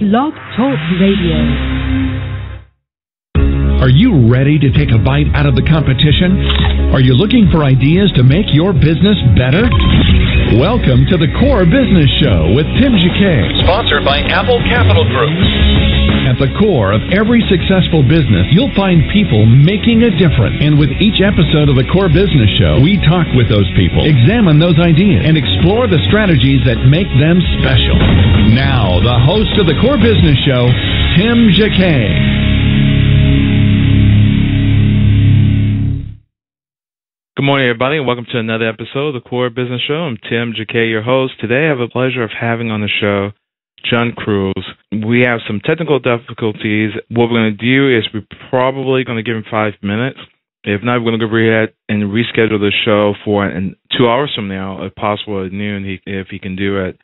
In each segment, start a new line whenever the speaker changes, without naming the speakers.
Blog Talk Radio.
Are you ready to take a bite out of the competition? Are you looking for ideas to make your business better? Welcome to the Core Business Show with Tim Jacquet.
Sponsored by Apple Capital Group.
At the core of every successful business, you'll find people making a difference. And with each episode of the Core Business Show, we talk with those people, examine those ideas, and explore the strategies that make them special. Now, the host of the Core Business Show, Tim Jacquet.
Good morning, everybody, and welcome to another episode of the Core Business Show. I'm Tim Jacquet, your host. Today, I have the pleasure of having on the show John Cruise. We have some technical difficulties. What we're going to do is we're probably going to give him five minutes. If not, we're going to go ahead and reschedule the show for two hours from now, if possible at noon, he, if he can do it.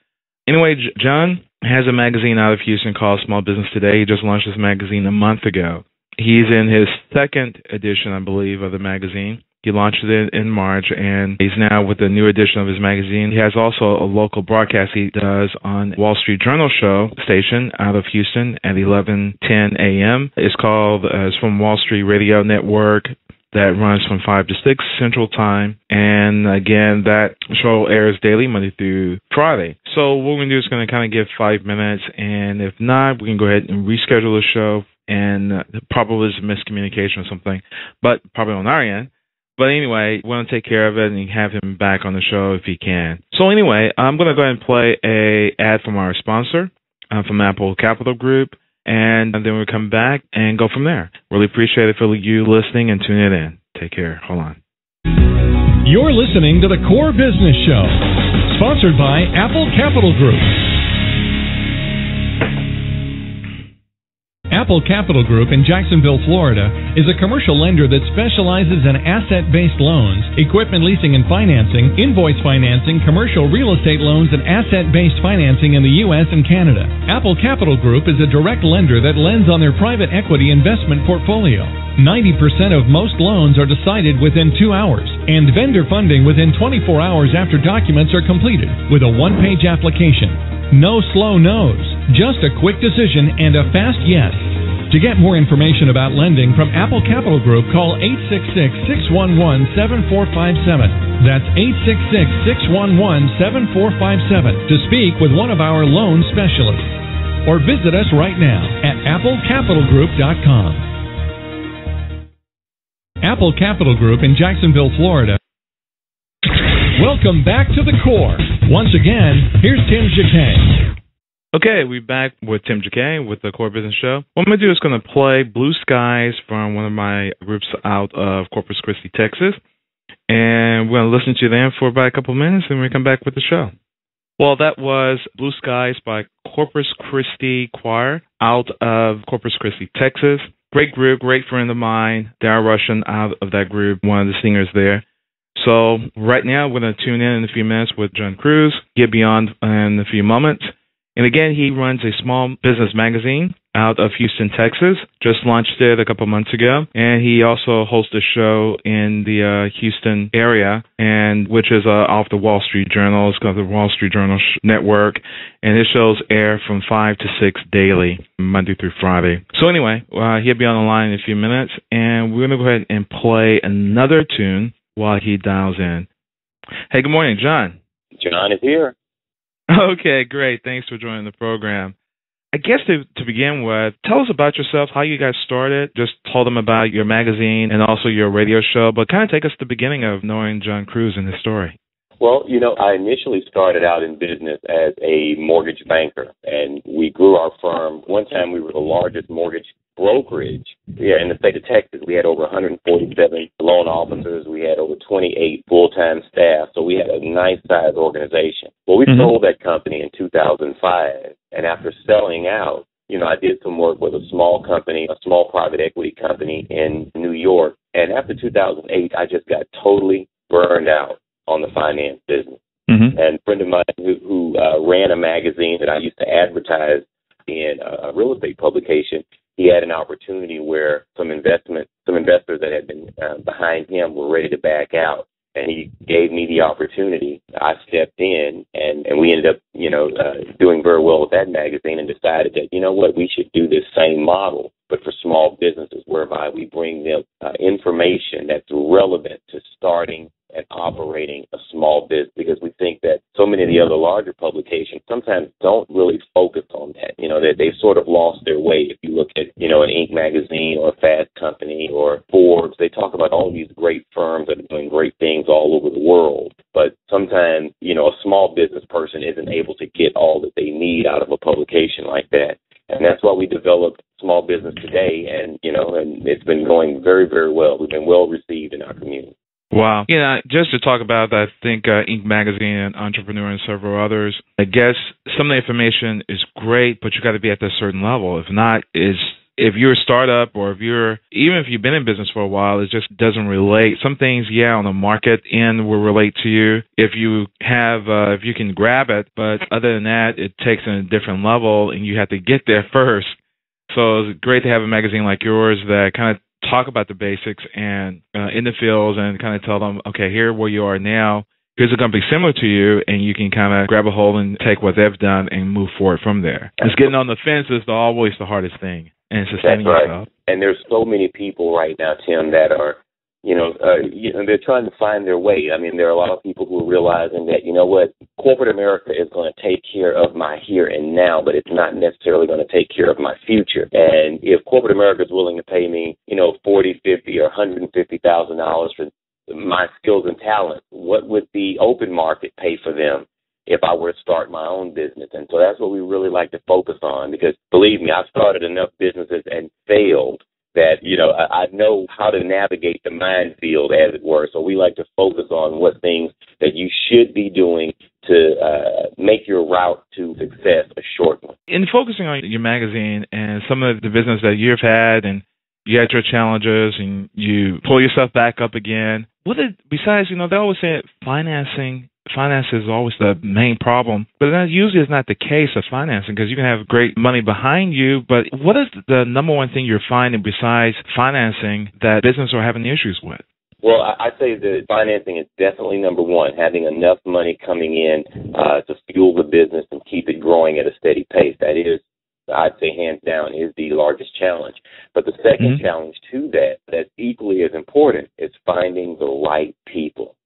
Anyway, John has a magazine out of Houston called Small Business Today. He just launched this magazine a month ago. He's in his second edition, I believe, of the magazine. He launched it in March, and he's now with the new edition of his magazine. He has also a local broadcast he does on Wall Street Journal show station out of Houston at 11:10 a.m. It's called uh, it's from Wall Street Radio Network that runs from 5 to 6 Central Time. And again, that show airs daily, Monday through Friday. So what we're going to do is going to kind of give five minutes. And if not, we can go ahead and reschedule the show. And probably is a miscommunication or something, but probably on our end. But anyway, we want to take care of it and have him back on the show if he can. So anyway, I'm going to go ahead and play a ad from our sponsor, uh, from Apple Capital Group, and then we'll come back and go from there. Really appreciate it for you listening and tuning in. Take care. Hold on.
You're listening to the Core Business Show, sponsored by Apple Capital Group. Apple Capital Group in Jacksonville, Florida, is a commercial lender that specializes in asset based loans, equipment leasing and financing, invoice financing, commercial real estate loans, and asset based financing in the U.S. and Canada. Apple Capital Group is a direct lender that lends on their private equity investment portfolio. 90% of most loans are decided within two hours, and vendor funding within 24 hours after documents are completed with a one page application. No slow no's, just a quick decision and a fast yes. To get more information about lending from Apple Capital Group, call 866 611 7457. That's 866 611 7457 to speak with one of our loan specialists. Or visit us right now at applecapitalgroup.com. Apple Capital Group in Jacksonville, Florida. Welcome back to the core. Once again, here's Tim Jacquet.
Okay, we're back with Tim Jacquet with the Core Business Show. What I'm going to do is going to play Blue Skies from one of my groups out of Corpus Christi, Texas. And we're going to listen to them for about a couple of minutes and we come back with the show. Well, that was Blue Skies by Corpus Christi Choir out of Corpus Christi, Texas. Great group, great friend of mine, Darrell Russian out of that group, one of the singers there. So right now we're going to tune in in a few minutes with John Cruise, get beyond in a few moments. And again, he runs a small business magazine out of Houston, Texas. Just launched it a couple months ago, and he also hosts a show in the uh, Houston area, and which is uh, off the Wall Street Journal. It's called the Wall Street Journal Network, and his shows air from five to six daily, Monday through Friday. So anyway, uh, he'll be on the line in a few minutes, and we're gonna go ahead and play another tune while he dials in. Hey, good morning, John.
John is here.
Okay, great. Thanks for joining the program. I guess to to begin with, tell us about yourself, how you guys started. Just tell them about your magazine and also your radio show, but kind of take us to the beginning of knowing John Cruise and his story.
Well, you know, I initially started out in business as a mortgage banker, and we grew our firm. One time, we were the largest mortgage brokerage yeah, in the state of Texas. We had over 147 loan officers. We had over 28 full-time staff. So we had a nice sized organization. Well, we mm-hmm. sold that company in 2005. And after selling out, you know, I did some work with a small company, a small private equity company in New York. And after 2008, I just got totally burned out on the finance business. Mm-hmm. And a friend of mine who, who uh, ran a magazine that I used to advertise in a real estate publication, he had an opportunity where some investment, some investors that had been uh, behind him were ready to back out. and he gave me the opportunity. I stepped in, and and we ended up, you know, uh, doing very well with that magazine, and decided that you know what, we should do this same model, but for small businesses, whereby we bring them uh, information that's relevant to starting and operating a small business because we think that so many of the other larger publications sometimes don't really focus on that. You know, that they've sort of lost their way. If you look at, you know, an Inc. magazine or a Fast Company or Forbes, they talk about all these great firms that are doing great things all over the world. But sometimes, you know, a small business person isn't able to get all that they need out of a publication like that. And that's why we developed Small Business Today, and you know, and it's been going very, very well. We've been well received in our community.
Wow. You know, just to talk about I think uh, Inc. Magazine and Entrepreneur and several others, I guess some of the information is great, but you got to be at a certain level. If not, is if you're a startup or if you're even if you've been in business for a while, it just doesn't relate. Some things, yeah, on the market end will relate to you if you have uh, if you can grab it, but other than that, it takes a different level, and you have to get there first. So it's great to have a magazine like yours that kind of talk about the basics and uh, in the fields and kind of tell them, okay, here where you are now. Here's a company similar to you, and you can kind of grab a hold and take what they've done and move forward from there. It's getting on the fence is always the hardest thing, and sustaining
That's right.
yourself.
And there's so many people right now, Tim, that are you know, uh, you know, they're trying to find their way. I mean, there are a lot of people who are realizing that, you know what, corporate America is going to take care of my here and now, but it's not necessarily going to take care of my future. And if corporate America is willing to pay me, you know, forty, fifty, or hundred and fifty thousand dollars for my skills and talent, what would the open market pay for them? if I were to start my own business. And so that's what we really like to focus on because believe me, I've started enough businesses and failed that you know I, I know how to navigate the minefield, as it were. So we like to focus on what things that you should be doing to uh, make your route to success a short one.
In focusing on your magazine and some of the business that you've had and you had your challenges and you pull yourself back up again. What did, besides, you know, they always say financing finance is always the main problem, but that usually is not the case of financing because you can have great money behind you. But what is the number one thing you're finding besides financing that business are having issues with?
Well, I'd say that financing is definitely number one. Having enough money coming in uh, to fuel the business and keep it growing at a steady pace. That is, I'd say, hands down, is the largest challenge. But the 2nd mm-hmm. challenge to that, that's equally as important, is finding the right people.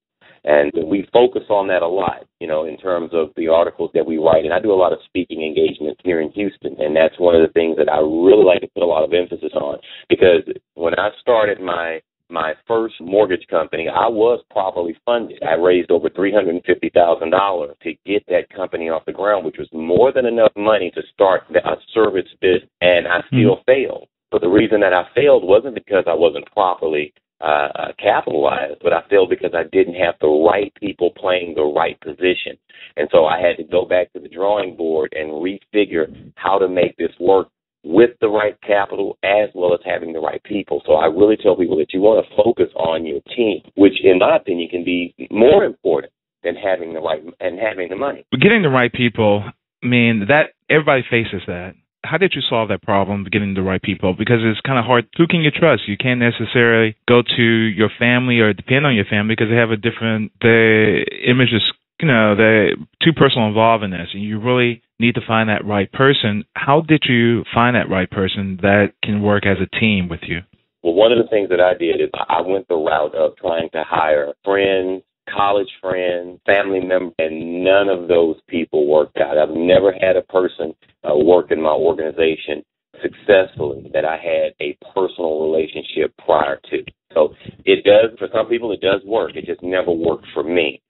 And we focus on that a lot, you know, in terms of the articles that we write. And I do a lot of speaking engagements here in Houston. And that's one of the things that I really like to put a lot of emphasis on because when I started my my first mortgage company, I was properly funded. I raised over three hundred and fifty thousand dollars to get that company off the ground, which was more than enough money to start a service business, and I still mm-hmm. failed. But the reason that I failed wasn't because I wasn't properly uh, uh, capitalize, but I failed because I didn't have the right people playing the right position. And so I had to go back to the drawing board and refigure how to make this work with the right capital as well as having the right people. So I really tell people that you want to focus on your team, which in my opinion can be more important than having the right and having the money.
But getting the right people, I mean that everybody faces that how did you solve that problem getting the right people? Because it's kind of hard. Who can you trust? You can't necessarily go to your family or depend on your family because they have a different the image is you know they're too personal involved in this, and you really need to find that right person. How did you find that right person that can work as a team with you?
Well, one of the things that I did is I went the route of trying to hire friends, college friends, family members, and none of those people worked out. I've never had a person uh, work in my organization successfully that I had a personal relationship prior to. So it does, for some people, it does work. It just never worked for me.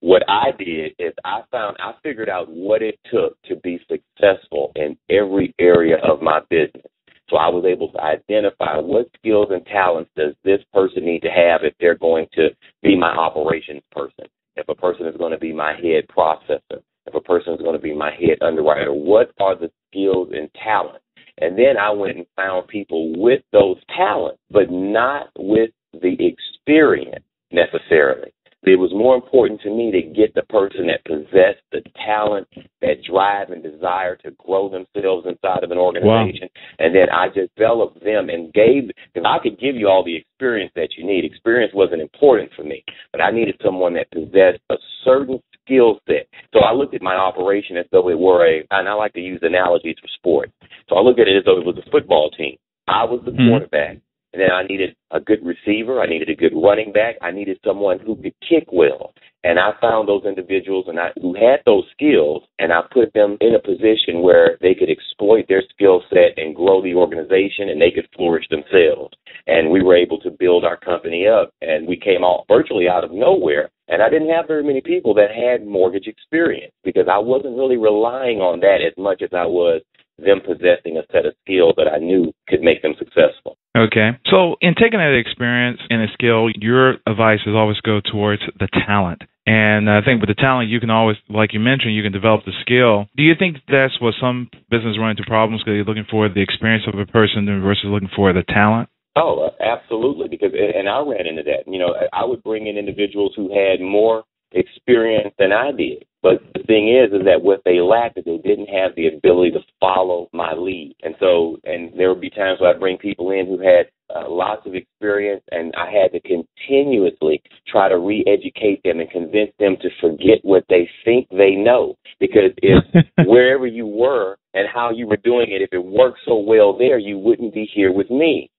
What I did is I found, I figured out what it took to be successful in every area of my business. So I was able to identify what skills and talents does this person need to have if they're going to be my operations person, if a person is going to be my head processor, if a person is going to be my head underwriter, what are the skills and talents? And then I went and found people with those talents, but not with the experience necessarily. It was more important to me to get the person that possessed the talent, that drive and desire to grow themselves inside of an organization. Wow. And then I developed them and gave, because I could give you all the experience that you need. Experience wasn't important for me, but I needed someone that possessed a certain skill set. So I looked at my operation as though it were a, and I like to use analogies for sport. So I looked at it as though it was a football team. I was the mm-hmm. quarterback. And then I needed a good receiver. I needed a good running back. I needed someone who could kick well. And I found those individuals and I, who had those skills, and I put them in a position where they could exploit their skill set and grow the organization, and they could flourish themselves. And we were able to build our company up, and we came out virtually out of nowhere. And I didn't have very many people that had mortgage experience because I wasn't really relying on that as much as I was them possessing a set of skills that I knew could make them successful.
Okay. So, in taking that experience and a skill, your advice is always go towards the talent. And I think with the talent, you can always, like you mentioned, you can develop the skill. Do you think that's what some business run into problems because you're looking for the experience of a person versus looking for the talent?
Oh, absolutely. Because and I ran into that. You know, I would bring in individuals who had more experience than I did. But the thing is, is that what they lacked is they didn't have the ability to follow my lead. And so, and there would be times where I'd bring people in who had uh, lots of experience, and I had to continuously try to re-educate them and convince them to forget what they think they know. Because if wherever you were and how you were doing it, if it worked so well there, you wouldn't be here with me.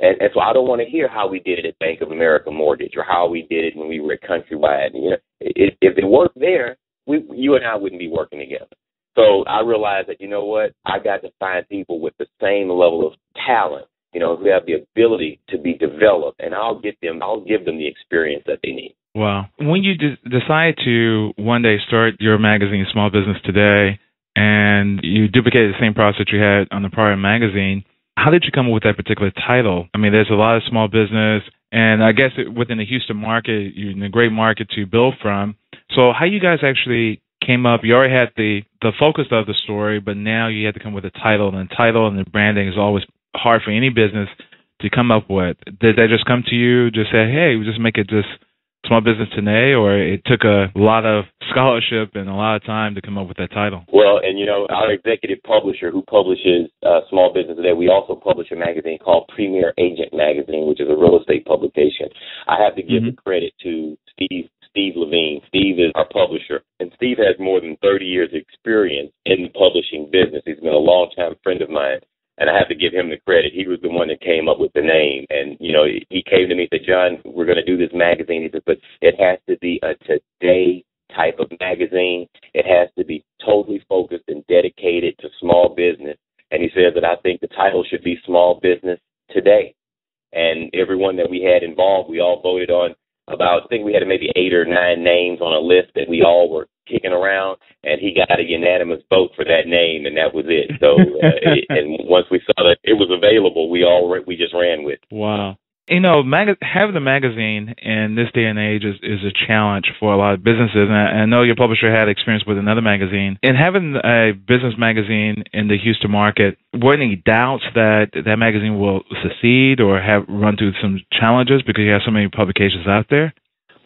And, and so I don't want to hear how we did it at Bank of America Mortgage or how we did it when we were at Countrywide. You know, if, if it worked there, we, you and I wouldn't be working together. So I realized that you know what, I got to find people with the same level of talent, you know, who have the ability to be developed, and I'll get them, I'll give them the experience that they need.
Wow. When you de- decide to one day start your magazine, Small Business Today, and you duplicated the same process that you had on the prior magazine, how did you come up with that particular title? I mean, there's a lot of small business, and I guess within the Houston market, you're in a great market to build from. So, how you guys actually came up? You already had the the focus of the story, but now you had to come with a title, and the title and the branding is always hard for any business to come up with. Did they just come to you, just say, "Hey, we just make it just Small Business Today, or it took a lot of scholarship and a lot of time to come up with that title?
Well, and you know, our executive publisher who publishes uh, Small Business Today, we also publish a magazine called Premier Agent Magazine, which is a real estate publication. I have to give mm-hmm. the credit to Steve Steve Levine. Steve is our publisher, and Steve has more than 30 years' experience in the publishing business. He's been a long-time friend of mine and I have to give him the credit. He was the one that came up with the name, and you know, he came to me and said, "John, we're going to do this magazine." He said, "But it has to be a today type of magazine. It has to be totally focused and dedicated to small business." And he said that I think the title should be Small Business Today. And everyone that we had involved, we all voted on about I think we had maybe eight or nine names on a list that we all were kicking around, and he got a unanimous vote for that name, and that was it. So, uh, it, and once we saw that it was available, we all we just ran with.
Wow. You know, mag- having a magazine in this day and age is, is a challenge for a lot of businesses. And I, I know your publisher had experience with another magazine. And having a business magazine in the Houston market, were any doubts that that magazine will succeed or have run through some challenges because you have so many publications out there?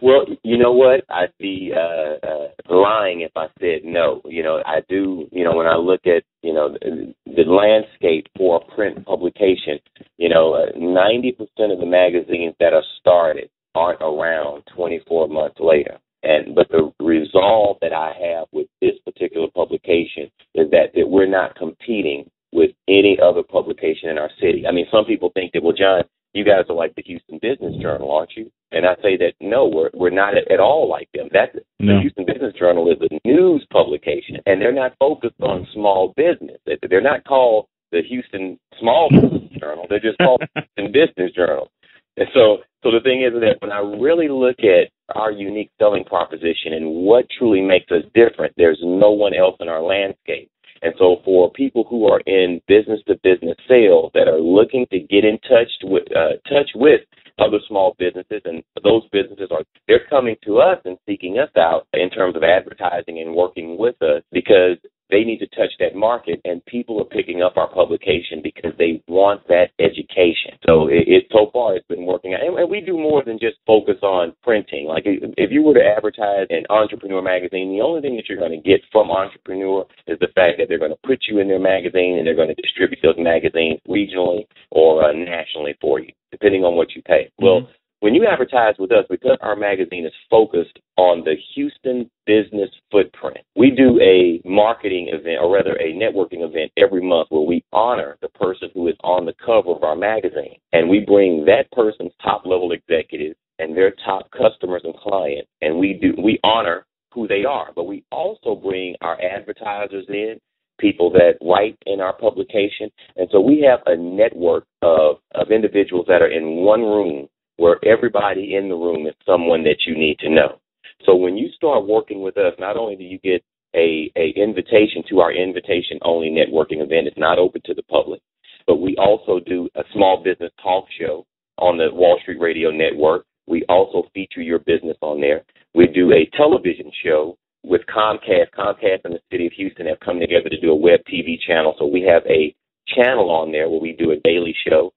Well, you know what? I'd be uh, uh, lying if I said no. You know, I do. You know, when I look at you know the, the landscape for print publication, you know, uh, ninety uh, percent of the magazines that are started aren't around 24 months later. And but the resolve that I have with this particular publication is that that we're not competing with any other publication in our city. I mean, some people think that, well, John, you guys are like the Houston Business Journal, aren't you? And I say that no, we're we're not at, at all like them. That's no. the Houston Business Journal is a news publication, and they're not focused on small business. They're not called the Houston Small Business Journal. They're just called the Houston Business Journal. And so, so the thing is that when I really look at our unique selling proposition and what truly makes us different, there's no one else in our landscape. And so for people who are in business to business sales that are looking to get in touch with uh, touch with other small businesses and those businesses are they're coming to us and seeking us out in terms of advertising and working with us because they need to touch that market, and people are picking up our publication because they want that education. So it, it so far it's been working, and, and we do more than just focus on printing. Like if you were to advertise in Entrepreneur magazine, the only thing that you're going to get from Entrepreneur is the fact that they're going to put you in their magazine and they're going to distribute those magazines regionally or uh, nationally for you, depending on what you pay. Mm-hmm. Well when you advertise with us, because our magazine is focused on the Houston business footprint, we do a marketing event, or rather a networking event every month where we honor the person who is on the cover of our magazine. And we bring that person's top level executives and their top customers and clients, and we do we honor who they are. But we also bring our advertisers in, people that write in our publication. And so we have a network of, of individuals that are in one room where everybody in the room is someone that you need to know. So when you start working with us, not only do you get a, a invitation to our invitation only networking event, it's not open to the public, but we also do a small business talk show on the Wall Street Radio Network. We also feature your business on there. We do a television show with Comcast. Comcast and the city of Houston have come together to do a web TV channel. So we have a channel on there where we do a daily show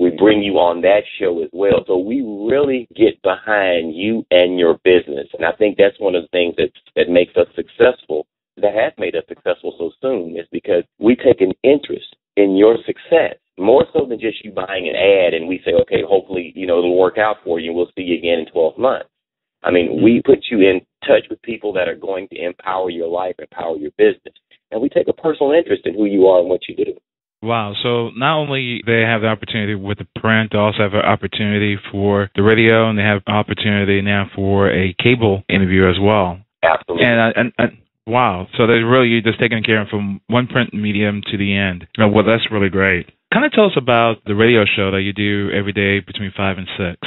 we bring you on that show as well. So we really get behind you and your business. And I think that's one of the things that, that makes us successful, that has made us successful so soon, is because we take an interest in your success more so than just you buying an ad and we say, okay, hopefully, you know, it'll work out for you and we'll see you again in 12 months. I mean, mm-hmm. we put you in touch with people that are going to empower your life, empower your business. And we take a personal interest in who you are and what you do.
Wow. So not only they have the opportunity with the print, they also have an opportunity for the radio, and they have an opportunity now for a cable interview as well.
Absolutely.
And, uh, and, and wow. So they're really just taking care of from one print medium to the end. Well, that's really great. Kind of tell us about the radio show that you do every day between five and six.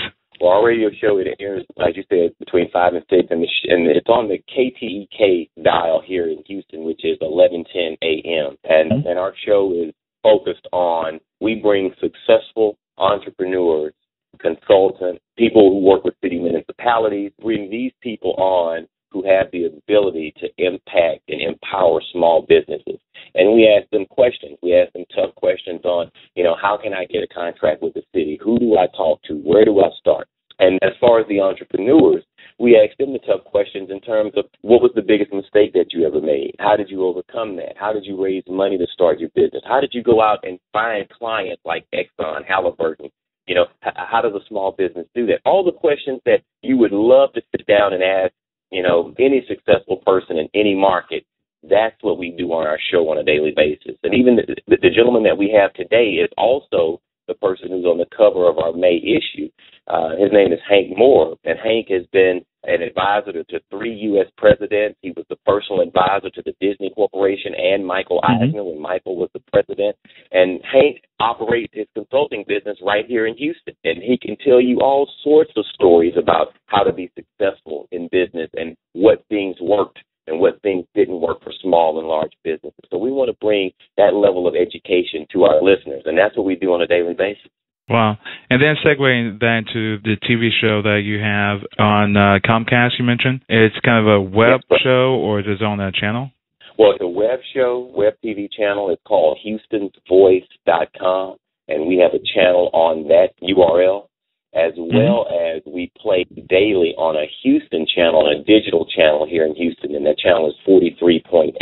Well, our radio show it airs, like you said, between five and six, and, the sh- and it's on the KTEK dial here in Houston, which is 1110 a.m. And mm-hmm. and our show is focused on we bring successful entrepreneurs, consultants, people who work with city municipalities, bring these people on who have the ability to impact and empower small businesses. And we ask them questions. We ask them tough questions on, you know, how can I get a contract with the city? Who do I talk to? Where do I start? And as far as the entrepreneurs, we asked them the tough questions in terms of what was the biggest mistake that you ever made? How did you overcome that? How did you raise money to start your business? How did you go out and find clients like Exxon, Halliburton? You know, how does a small business do that? All the questions that you would love to sit down and ask, you know, any successful person in any market. That's what we do on our show on a daily basis. And even the, the gentleman that we have today is also the person who's on the cover of our May issue. Uh, his name is Hank Moore, and Hank has been an advisor to, to three U.S. presidents. He was the personal advisor to the Disney Corporation and Michael mm-hmm. Eisner when Michael was the president. And Hank operates his consulting business right here in Houston, and he can tell you all sorts of stories about how to be successful in business and what things worked and what things didn't work for small and large businesses. So we want to bring that level of education to our listeners, and that's what we do on a daily basis.
Wow. And then segueing then to the TV show that you have on uh, Comcast, you mentioned. It's kind of a web yes, show, or is it on that channel?
Well, it's a web show, web TV channel. It's called Houston'sVoice.com, and we have a channel on that URL, as mm-hmm. well as we play daily on a Houston channel, a digital channel here in Houston, and that channel is 43.8.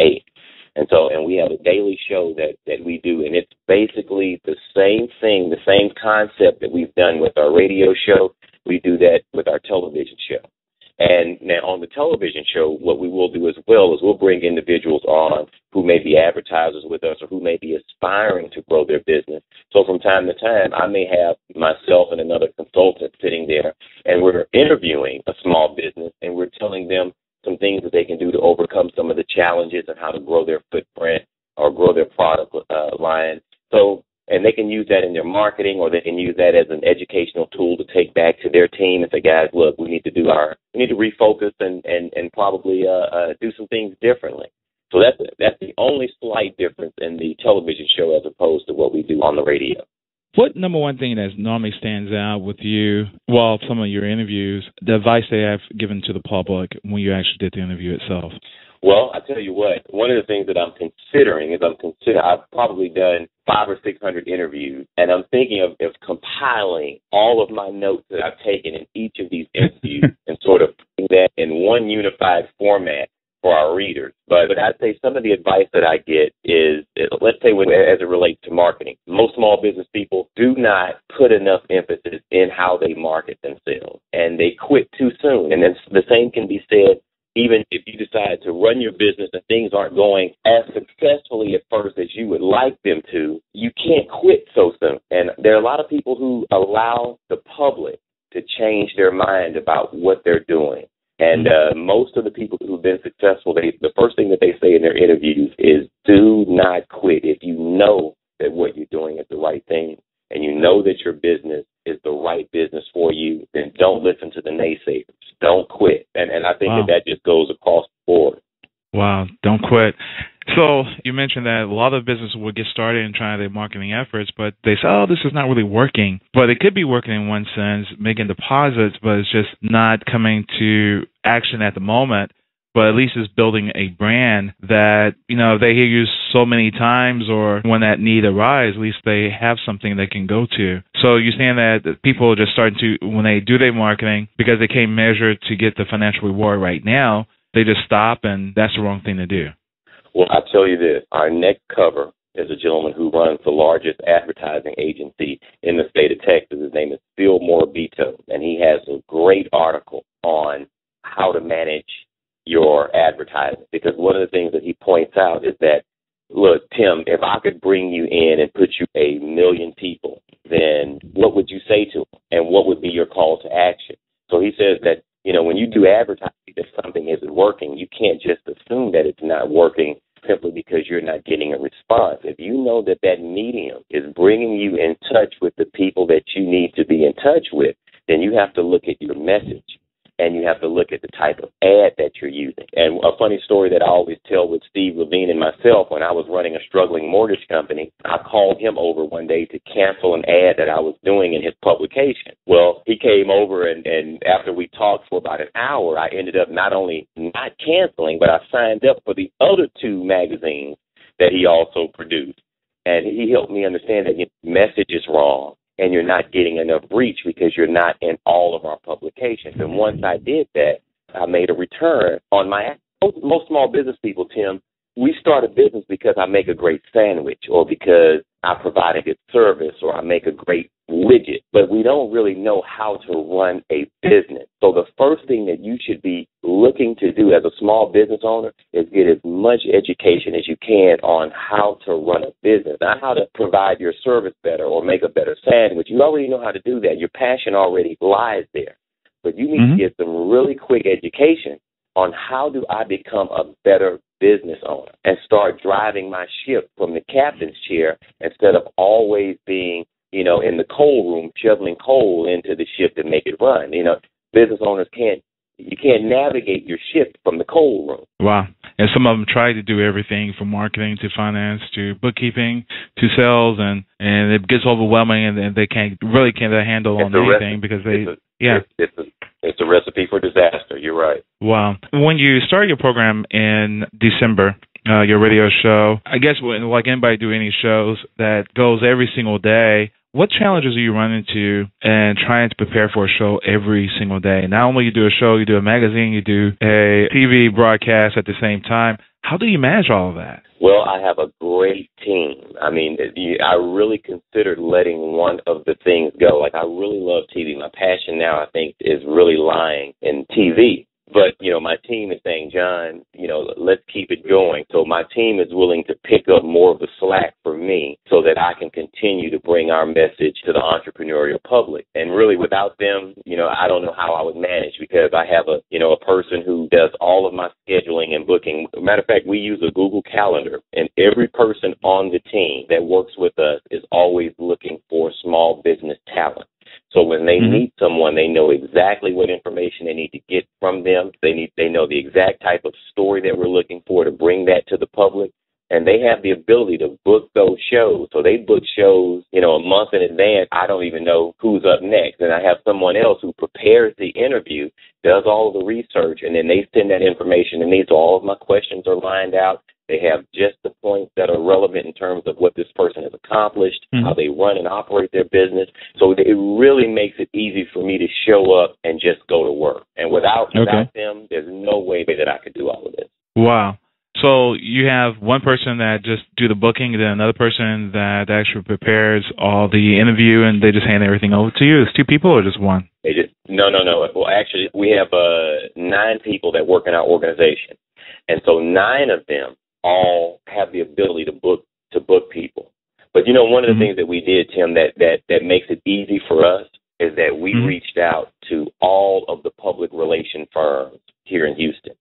And so, and we have a daily show that, that we do, and it's basically the same thing, the same concept that we've done with our radio show. We do that with our television show. And now on the television show, what we will do as well is we'll bring individuals on who may be advertisers with us or who may be aspiring to grow their business. So from time to time, I may have myself and another consultant sitting there and we're interviewing a small business and we're telling them some things that they can do to overcome some of the challenges and how to grow their footprint or grow their product uh, line. So, and they can use that in their marketing or they can use that as an educational tool to take back to their team and say, guys, look, we need to do our, we need to refocus and, and, and probably uh, uh, do some things differently. So that's, that's the only slight difference in the television show as opposed to what we do on the radio.
What number one thing that normally stands out with you, well, some of your interviews, the advice they have given to the public when you actually did the interview itself?
Well, I tell you what, one of the things that I'm considering is I'm consider I've probably done five or six hundred interviews, and I'm thinking of, of compiling all of my notes that I've taken in each of these interviews and sort of putting that in one unified format for our readers. But, but I'd say some of the advice that I get is, uh, let's say when, as it relates to marketing, most small business people do not put enough emphasis in how they market themselves and they quit too soon. And then the same can be said even if you decide to run your business and things aren't going as successfully at first as you would like them to, you can't quit so soon. And there are a lot of people who allow the public to change their mind about what they're doing. And uh, most of the people who've been successful, they the first thing that they say in their interviews is, "Do not quit. If you know that what you're doing is the right thing, and you know that your business is the right business for you, then don't listen to the naysayers. Don't quit." And and I think wow. that that just goes across the board.
Wow, don't quit. So you mentioned that a lot of businesses will get started in trying their marketing efforts, but they say, "Oh, this is not really working." But it could be working in one sense, making deposits, but it's just not coming to action at the moment. But at least it's building a brand that you know they hear you so many times, or when that need arises, at least they have something they can go to. So you're saying that people are just starting to when they do their marketing because they can't measure to get the financial reward right now, they just stop, and that's the wrong thing to do.
Well, I tell you this: our next cover is a gentleman who runs the largest advertising agency in the state of Texas. His name is Phil Morabito, and he has a great article on how to manage your advertising. Because one of the things that he points out is that, look, Tim, if I could bring you in and put you a million people, then what would you say to them, and what would be your call to action? So he says that you know, when you do advertising, if something isn't working, you can't just assume that it's not working simply because you're not getting a response. If you know that that medium is bringing you in touch with the people that you need to be in touch with, then you have to look at your message and you have to look at the type of ad that you're using. And a funny story that I always tell with Steve Levine and myself when I was running a struggling mortgage company, I called him over one day to cancel an ad that I was doing in his publication. Well, he came over and, and after we talked for about an hour, I ended up not only not canceling, but I signed up for the other two magazines that he also produced. And he helped me understand that his message is wrong and you're not getting enough reach because you're not in all of our publications. And once I did that, I made a return on my most small business people, Tim, we start a business because I make a great sandwich or because I provide a good service or I make a great widget, but we don't really know how to run a business. So the first thing that you should be looking to do as a small business owner is get as much education as you can on how to run a business, not how to provide your service better or make a better sandwich. You already know how to do that. Your passion already lies there. But you need mm-hmm. to get some really quick education on how do I become a better business owner and start driving my ship from the captain's chair instead of always being, you know, in the coal room shoveling coal into the ship to make it run. You know, business owners can't you can't navigate your ship from the coal room.
Wow. And some of them try to do everything from marketing to finance to bookkeeping to sales and and it gets overwhelming and, and they can't really can't handle on anything because they
a,
yeah.
It's, it's a it's a recipe for disaster. You're right.
Wow. When you started your program in December, uh, your radio show, I guess when, like anybody do any shows that goes every single day, what challenges are you running into and trying to prepare for a show every single day? Not only you do a show, you do a magazine, you do a TV broadcast at the same time. How do you manage all of that?
Well, I have a great team. I mean, I really considered letting one of the things go. Like, I really love TV. My passion now, I think, is really lying in TV. But, you know, my team is saying, John, you know, let's keep it going. So my team is willing to pick up more of the slack for me so that I can continue to bring our message to the entrepreneurial public. And really without them, you know, I don't know how I would manage because I have a, you know, a person who does all of my scheduling and booking. Matter of fact, we use a Google Calendar and every person on the team that works with us is always looking for small business talent. So when they mm-hmm. meet someone, they know exactly what information they need to get from them. They need they know the exact type of story that we're looking for to bring that to the public. and they have the ability to book those shows. So they book shows, you know, a month in advance. I don't even know who's up next. And I have someone else who prepares the interview, does all the research, and then they send that information to me. So all of my questions are lined out. They have just the points that are relevant in terms of what this person has accomplished, mm-hmm. how they run and operate their business. So it really makes it easy for me to show up and just go to work. And without, okay. without them, there's no way that I could do all of this.
Wow. So you have one person that just do the booking, then another person that actually prepares all the interview, and they just hand everything over to you. It's two people or just one?
They just no, no, no. Well, actually, we have uh, nine people that work in our organization, and so nine of them all have the ability to book to book people. But you know, one of the mm-hmm. things that we did, Tim, that that that makes it easy for us is that we mm-hmm. reached out to all of the public relation firms here in Houston.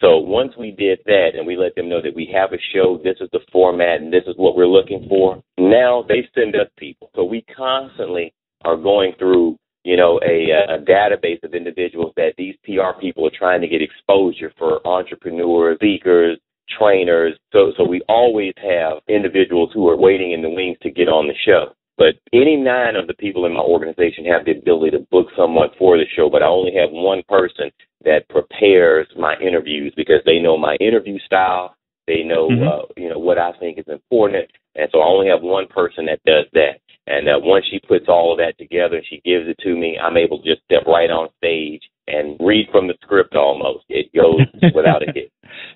So once we did that and we let them know that we have a show, this is the format and this is what we're looking for, now they send us people. So we constantly are going through, you know, a, a database of individuals that these PR people are trying to get exposure for entrepreneurs, speakers, trainers. So, so we always have individuals who are waiting in the wings to get on the show. But any nine of the people in my organization have the ability to book someone for the show, but I only have one person that prepares my interviews because they know my interview style. They know, mm-hmm. uh, you know, what I think is important. And so I only have one person that does that. And uh, once she puts all of that together and she gives it to me, I'm able to just step right on stage and read from the script almost. It goes without a hit.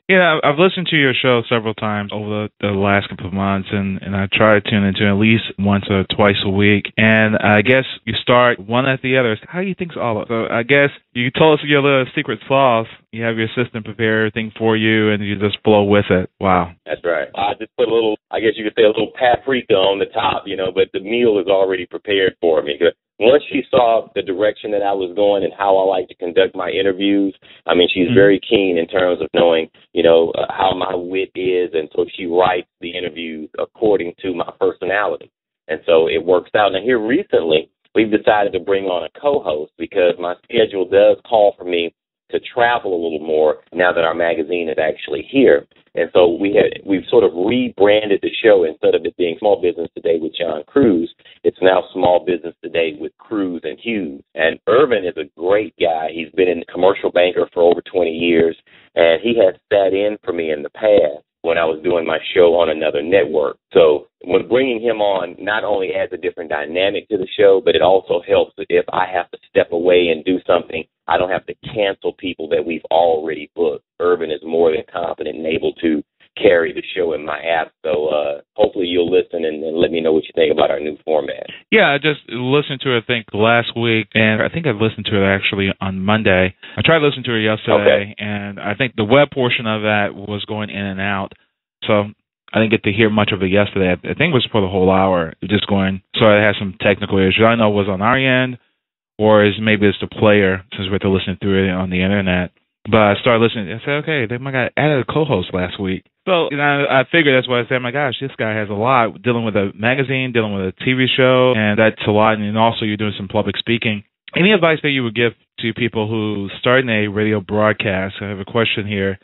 Yeah, I've listened to your show several times over the, the last couple of months, and, and I try to tune into at least once or twice a week. And I guess you start one at the other. How do you think's all of So I guess you told us your little secret sauce. You have your assistant prepare everything for you, and you just flow with it. Wow.
That's right. I just put a little, I guess you could say a little paprika on the top, you know, but the meal is already prepared for me once she saw the direction that I was going and how I like to conduct my interviews, I mean, she's mm-hmm. very keen in terms of knowing, you know, uh, how my wit is, and so she writes the interviews according to my personality, and so it works out. Now, here recently, we've decided to bring on a co-host because my schedule does call for me to travel a little more now that our magazine is actually here. And so we had we've sort of rebranded the show instead of it being Small Business Today with John Cruise, it's now Small Business Today with Cruise and Hughes. And Irvin is a great guy. He's been a commercial banker for over 20 years, and he has sat in for me in the past when I was doing my show on another network. So when bringing him on not only adds a different dynamic to the show, but it also helps if I have to step away and do something, I don't have to cancel people that we've already booked. Irvin is more than competent and able to carry the show in my app. So uh, hopefully you'll listen and, and, let me know what you think about our new format.
Yeah, I just listened to it, I think, last week, and I think I listened to it actually on Monday. I tried listening to it yesterday, okay. and I think the web portion of that was going in and out. So I didn't get to hear much of it yesterday. I think it was for the whole hour, just going. So I had some technical issues. I know it was on our end, or is maybe it's the player since we had to listen through it on the internet. But I started listening. I said, okay, they might got added a co-host last week. So you know, I figured that's why I said, my gosh, this guy has a lot dealing with a magazine, dealing with a TV show, and that's a lot. And also, you're doing some public speaking. Any advice that you would give to people who start in a radio broadcast? I have a question here.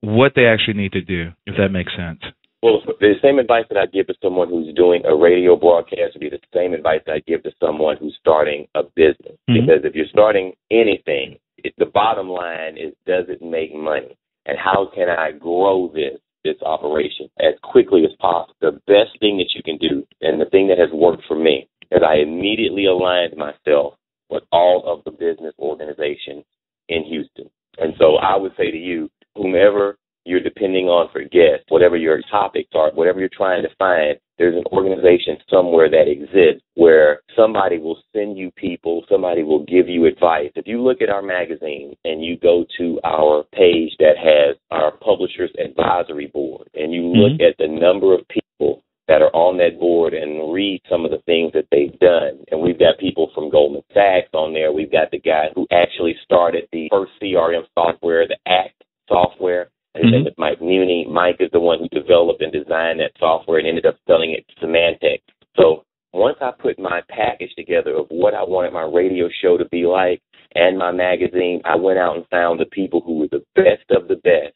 What they actually need to do, if that makes sense.
Well, the same advice that I give to someone who's doing a radio broadcast would be the same advice that I give to someone who's starting a business. Mm-hmm. Because if you're starting anything, it, the bottom line is, does it make money? And how can I grow this this operation as quickly as possible? The best thing that you can do, and the thing that has worked for me, is I immediately aligned myself with all of the business organizations in Houston. And so I would say to you, whomever you're depending on for guests, whatever your topics are, whatever you're trying to find, there's an organization somewhere that exists where somebody will send you people, somebody will give you advice. If you look at our magazine and you go to our page that has our publishers advisory board and you look mm-hmm. at the number of people that are on that board and read some of the things that they've done. And we've got people from Goldman Sachs on there. We've got the guy who actually started the first CRM software, the ACT software. His mm-hmm. name is Mike Muhney. Mike is the one who developed and designed that software and ended up selling it to Symantec. So once I put my package together of what I wanted my radio show to be like and my magazine, I went out and found the people who were the best of the best.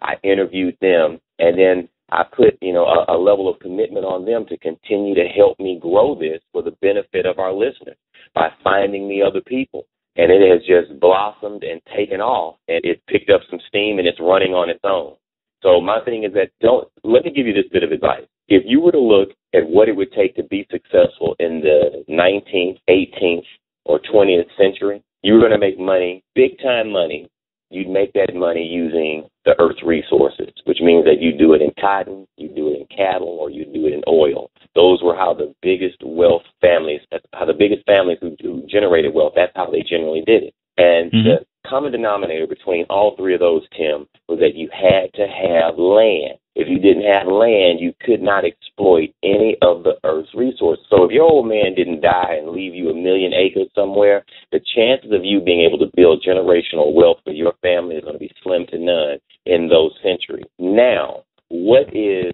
I interviewed them, and then I put, you know, a, a level of commitment on them to continue to help me grow this for the benefit of our listeners by finding me other people. And it has just blossomed and taken off and it picked up some steam and it's running on its own. So my thing is that don't, let me give you this bit of advice. If you were to look at what it would take to be successful in the 19th, 18th, or 20th century, you were going to make money, big time money, you'd make that money using the earth's resources, which means that you do it in cotton, do it in cattle, or you do it in oil. Those were how the biggest wealth families, how the biggest families who, who generated wealth, that's how they generally did it. And mm-hmm. the common denominator between all three of those, Tim, was that you had to have land. If you didn't have land, you could not exploit any of the earth's resources. So if your old man didn't die and leave you a million acres somewhere, the chances of you being able to build generational wealth for your family is going to be slim to none in those centuries. Now, what is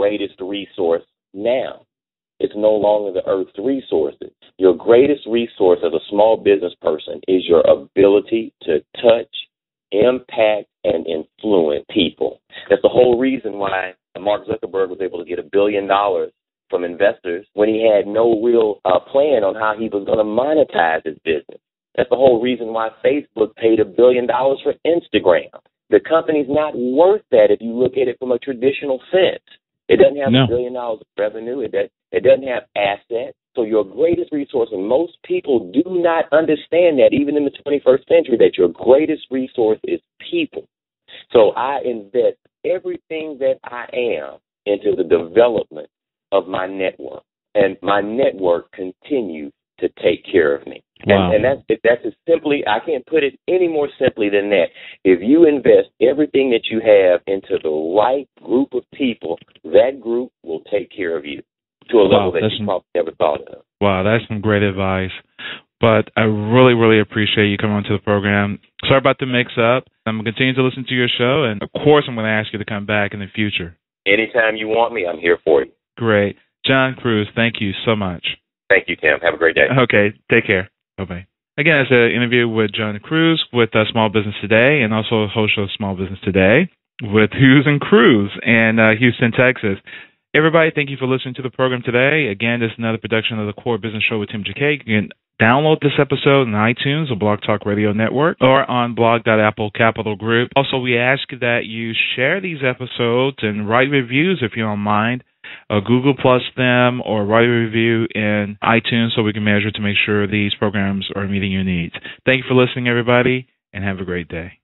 greatest resource now? It's no longer the earth's resources. Your greatest resource as a small business person is your ability to touch, impact, and influence people. That's the whole reason why Mark Zuckerberg was able to get a billion dollars from investors when he had no real uh, plan on how he was going to monetize his business. That's the whole reason why Facebook paid a billion dollars for Instagram. The company's not worth that if you look at it from a traditional sense. It doesn't have no. a billion dollars of revenue. It, does, it doesn't have assets. So your greatest resource, and most people do not understand that, even in the 21st century, that your greatest resource is people. So I invest everything that I am into the development of my network, and my network continues to take care of me. Wow. And, and that's that's as simply I can't put it any more simply than that. If you invest everything that you have into the right group of people, that group will take care of you to a wow, level that you some, probably never thought of.
Wow, that's some great advice. But I really, really appreciate you coming onto the program. Sorry about the mix up. I'm going to continue to listen to your show, and of course, I'm going to ask you to come back in the future.
Anytime you want me, I'm here for you.
Great. John Cruise, thank you so much.
Thank you, Tim. Have a great day.
Okay, take care. Bye bye. Again, it's an interview with John Cruise with uh, Small Business Today and also host of Small Business Today with Hughes and Cruise in uh, Houston, Texas. Everybody, thank you for listening to the program today. Again, this is another production of the Core Business Show with Tim Jacquet. You can download this episode on iTunes or Blog Talk Radio Network or on blog.apple Capital Group. Also, we ask that you share these episodes and write reviews if you don't mind uh, Google Plus them, or write a review in iTunes so we can measure to make sure these programs are meeting your needs. Thank you for listening, everybody, and have a great day.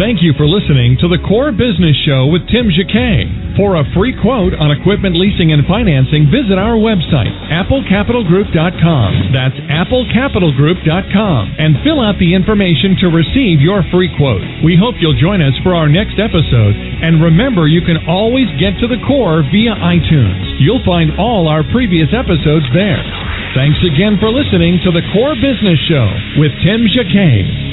Thank you for listening to the Core Business Show with Tim Jacquet. For a free quote on equipment leasing and financing, visit our website, applecapitalgroup.com. That's applecapitalgroup.com. And fill out the information to receive your free quote. We hope you'll join us for our next episode. And remember, you can always get to the core via iTunes. You'll find all our previous episodes there. Thanks again for listening to the Core Business Show with Tim Jacquet.